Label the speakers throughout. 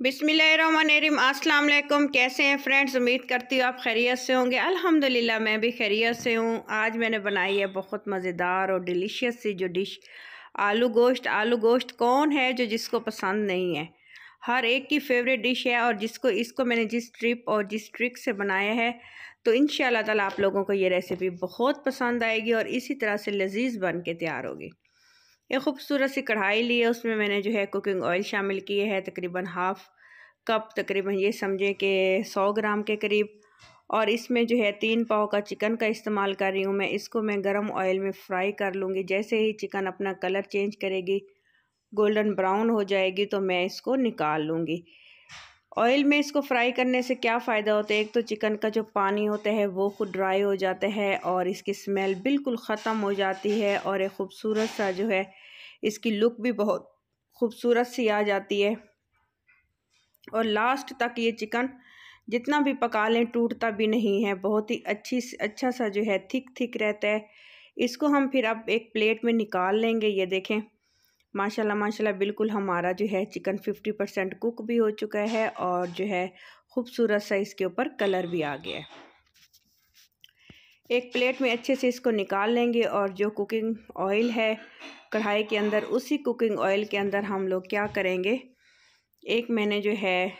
Speaker 1: बिसमीम अस्सलाम वालेकुम कैसे हैं फ्रेंड्स? उम्मीद करती हूँ आप खैरियत से होंगे। अल्हम्दुलिल्लाह, मैं भी खैरियत से हूँ। आज मैंने बनाई है बहुत मज़ेदार और डिलीशियस सी जो डिश, आलू गोश्त। आलू गोश्त कौन है जो जिसको पसंद नहीं है? हर एक की फेवरेट डिश है और जिसको, इसको मैंने जिस ट्रिप और जिस ट्रिक से बनाया है तो इन ताला आप लोगों को ये रेसिपी बहुत पसंद आएगी और इसी तरह से लजीज़ बन के तैयार होगी। एक खूबसूरत सी कढ़ाई ली है, उसमें मैंने जो है कुकिंग ऑयल शामिल किए है, तकरीबन हाफ़ कप तकरीबन ये समझें कि सौ ग्राम के करीब। और इसमें जो है तीन पाव का चिकन का इस्तेमाल कर रही हूँ मैं, इसको मैं गरम ऑयल में फ्राई कर लूँगी। जैसे ही चिकन अपना कलर चेंज करेगी गोल्डन ब्राउन हो जाएगी तो मैं इसको निकाल लूँगी। ऑयल में इसको फ्राई करने से क्या फ़ायदा होता है? एक तो चिकन का जो पानी होता है, वो खुद ड्राई हो जाता है और इसकी स्मेल बिल्कुल ख़त्म हो जाती है और एक ख़ूबसूरत सा जो है, इसकी लुक भी बहुत खूबसूरत सी आ जाती है। और लास्ट तक ये चिकन जितना भी पका लें, टूटता भी नहीं है। बहुत ही अच्छी अच्छा सा जो है थिक थिक रहता है। इसको हम फिर अब एक प्लेट में निकाल लेंगे, ये देखें। माशाल्लाह माशाल्लाह, बिल्कुल हमारा जो है चिकन फिफ्टी परसेंट कुक भी हो चुका है और जो है खूबसूरत सा इसके ऊपर कलर भी आ गया है। एक प्लेट में अच्छे से इसको निकाल लेंगे और जो कुकिंग ऑयल है कढ़ाई के अंदर, उसी कुकिंग ऑयल के अंदर हम लोग क्या करेंगे? एक मैंने जो है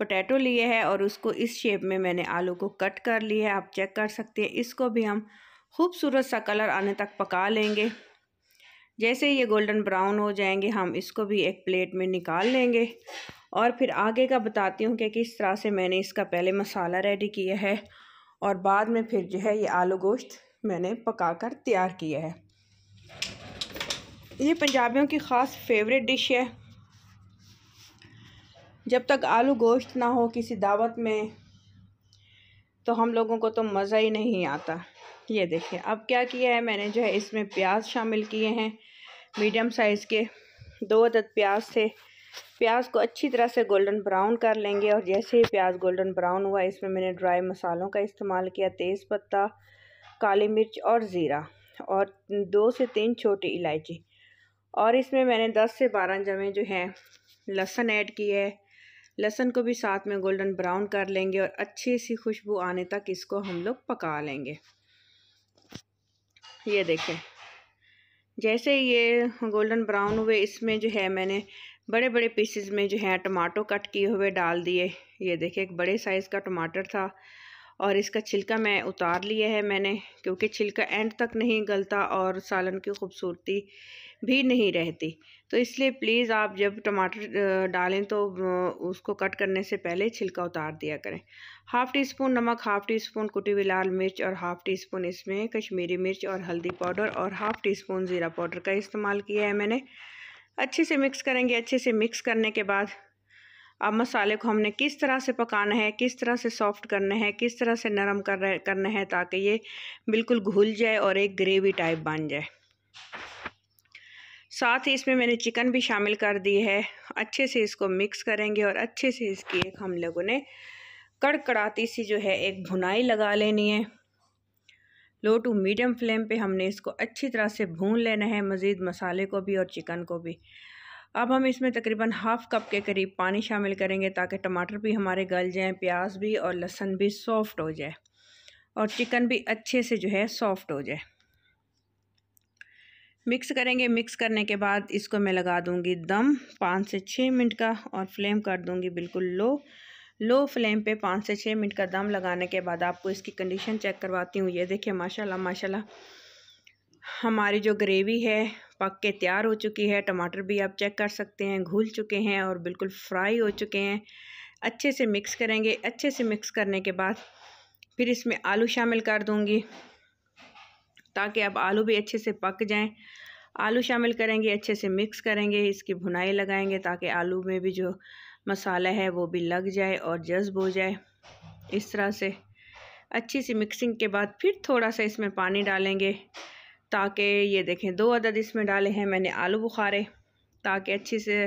Speaker 1: पोटैटो लिए है और उसको इस शेप में मैंने आलू को कट कर लिया है। आप चेक कर सकते हैं, इसको भी हम खूबसूरत सा कलर आने तक पका लेंगे। जैसे ये गोल्डन ब्राउन हो जाएँगे, हम इसको भी एक प्लेट में निकाल लेंगे। और फिर आगे का बताती हूँ कि किस तरह से मैंने इसका पहले मसाला रेडी किया है और बाद में फिर जो है ये आलू गोश्त मैंने पका कर तैयार किया है। ये पंजाबियों की ख़ास फेवरेट डिश है। जब तक आलू गोश्त ना हो किसी दावत में तो हम लोगों को तो मज़ा ही नहीं आता। ये देखिए, अब क्या किया है मैंने? जो है इसमें प्याज शामिल किए हैं, मीडियम साइज़ के। दो अदद प्याज थे। प्याज को अच्छी तरह से गोल्डन ब्राउन कर लेंगे और जैसे ही प्याज गोल्डन ब्राउन हुआ, इसमें मैंने ड्राई मसालों का इस्तेमाल किया, तेज़ पत्ता, काली मिर्च और ज़ीरा और दो से तीन छोटी इलायची। और इसमें मैंने दस से बारह जमे जो हैं, लहसन ऐड किए है। लहसुन को भी साथ में गोल्डन ब्राउन कर लेंगे और अच्छी सी खुशबू आने तक इसको हम लोग पका लेंगे। ये देखें। जैसे ये गोल्डन ब्राउन हुए, इसमें जो है मैंने बड़े बड़े पीसेस में जो है टमाटो कट किए हुए डाल दिए। ये देखें, एक बड़े साइज़ का टमाटर था और इसका छिलका मैं उतार लिया है मैंने, क्योंकि छिलका एंड तक नहीं गलता और सालन की खूबसूरती भी नहीं रहती। तो इसलिए प्लीज़ आप जब टमाटर डालें तो उसको कट करने से पहले छिलका उतार दिया करें। हाफ़ टी स्पून नमक हाफ़ टी स्पून कुटी हुई लाल मिर्च और हाफ़ टी स्पून इसमें कश्मीरी मिर्च और हल्दी पाउडर और हाफ़ टी स्पून ज़ीरा पाउडर का इस्तेमाल किया है मैंने। अच्छे से मिक्स करेंगे, अच्छे से मिक्स करने के बाद अब मसाले को हमने किस तरह से पकाना है, किस तरह से सॉफ्ट करना है, किस तरह से नरम कर करना है ताकि ये बिल्कुल घुल जाए और एक ग्रेवी टाइप बन जाए। साथ ही इसमें मैंने चिकन भी शामिल कर दी है। अच्छे से इसको मिक्स करेंगे और अच्छे से इसकी एक हम लोगों ने कड़कड़ाती सी जो है एक भुनाई लगा लेनी है। लो टू मीडियम फ्लेम पे हमने इसको अच्छी तरह से भून लेना है मज़ीद मसाले को भी और चिकन को भी। अब हम इसमें तकरीबन हाफ़ कप के करीब पानी शामिल करेंगे ताकि टमाटर भी हमारे गल जाएँ, प्याज भी और लहसुन भी सॉफ़्ट हो जाए और चिकन भी अच्छे से जो है सॉफ़्ट हो जाए। मिक्स करेंगे। मिक्स करने के बाद इसको मैं लगा दूँगी दम पाँच से छः मिनट का और फ्लेम कर दूँगी बिल्कुल लो। लो फ्लेम पे पाँच से छः मिनट का दम लगाने के बाद आपको इसकी कंडीशन चेक करवाती हूँ। ये देखिए, माशाल्लाह माशाल्लाह। हमारी जो ग्रेवी है, पक के तैयार हो चुकी है। टमाटर भी आप चेक कर सकते हैं, घुल चुके हैं और बिल्कुल फ्राई हो चुके हैं। अच्छे से मिक्स करेंगे। अच्छे से मिक्स करने के बाद फिर इसमें आलू शामिल कर दूँगी। ताकि अब आलू भी अच्छे से पक जाएँ। आलू शामिल करेंगे, अच्छे से मिक्स करेंगे, इसकी भुनाई लगाएँगे ताकि आलू में भी जो मसाला है वो भी लग जाए और जज्ब हो जाए। इस तरह से अच्छी सी मिक्सिंग के बाद फिर थोड़ा सा इसमें पानी डालेंगे ताकि ये देखें, दो अदद इसमें डाले हैं मैंने आलू बुखारे, ताकि अच्छे से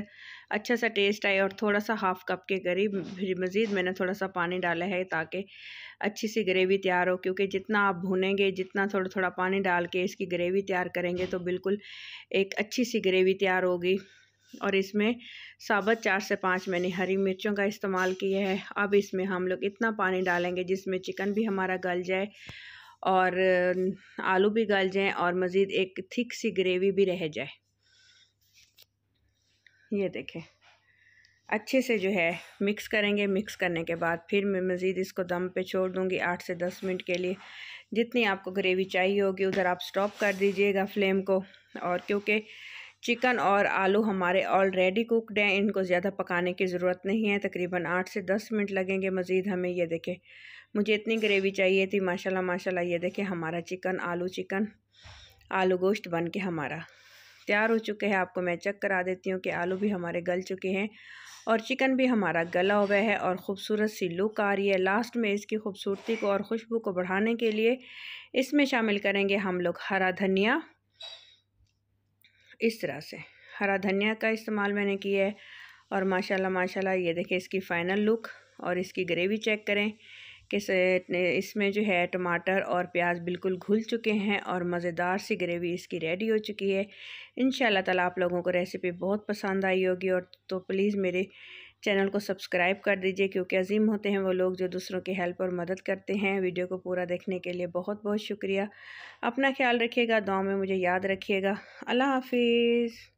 Speaker 1: अच्छा सा टेस्ट आए और थोड़ा सा हाफ़ कप के करीब फिर मज़ीद मैंने थोड़ा सा पानी डाला है ताकि अच्छी सी ग्रेवी तैयार हो, क्योंकि जितना आप भूनेंगे, जितना थोड़ा थोड़ा पानी डाल के इसकी ग्रेवी तैयार करेंगे तो बिल्कुल एक अच्छी सी ग्रेवी तैयार होगी। और इसमें साबत चार से पाँच मैंने हरी मिर्चों का इस्तेमाल किया है। अब इसमें हम लोग इतना पानी डालेंगे जिसमें चिकन भी हमारा गल जाए और आलू भी गल जाएँ और मज़ीद एक थिक सी ग्रेवी भी रह जाए। ये देखें। अच्छे से जो है मिक्स करेंगे। मिक्स करने के बाद फिर मैं मज़ीद इसको दम पे छोड़ दूँगी आठ से दस मिनट के लिए। जितनी आपको ग्रेवी चाहिए होगी, उधर आप स्टॉप कर दीजिएगा फ्लेम को। और क्योंकि चिकन और आलू हमारे ऑलरेडी कुकड हैं, इनको ज़्यादा पकाने की ज़रूरत नहीं है। तकरीबन आठ से दस मिनट लगेंगे मज़ीद हमें। ये देखें, मुझे इतनी ग्रेवी चाहिए थी, माशाल्लाह माशाल्लाह। ये देखें, हमारा चिकन आलू चिकन आलू गोश्त बन के हमारा। तैयार हो चुके हैं। आपको मैं चेक करा देती हूँ कि आलू भी हमारे गल चुके हैं और चिकन भी हमारा गला हुआ है और ख़ूबसूरत सी लुक आ रही है लास्ट में इसकी खूबसूरती को और खुशबू को बढ़ाने के लिए। इसमें शामिल करेंगे हम लोग हरा धनिया। इस तरह से हरा धनिया का इस्तेमाल मैंने किया है और माशाल्लाह माशाल्लाह, ये देखें इसकी फ़ाइनल लुक और इसकी ग्रेवी चेक करें। कि इसमें जो है टमाटर और प्याज बिल्कुल घुल चुके हैं और मज़ेदार सी ग्रेवी इसकी रेडी हो चुकी है। इन ताला आप लोगों को रेसिपी बहुत पसंद आई होगी और तो प्लीज़ मेरे चैनल को सब्सक्राइब कर दीजिए क्योंकि अजीम होते हैं वो लोग जो दूसरों की हेल्प और मदद करते हैं। वीडियो को पूरा देखने के लिए बहुत बहुत शुक्रिया। अपना ख्याल रखिएगा दुआ में मुझे याद रखिएगा। अल्लाह हाफिज़।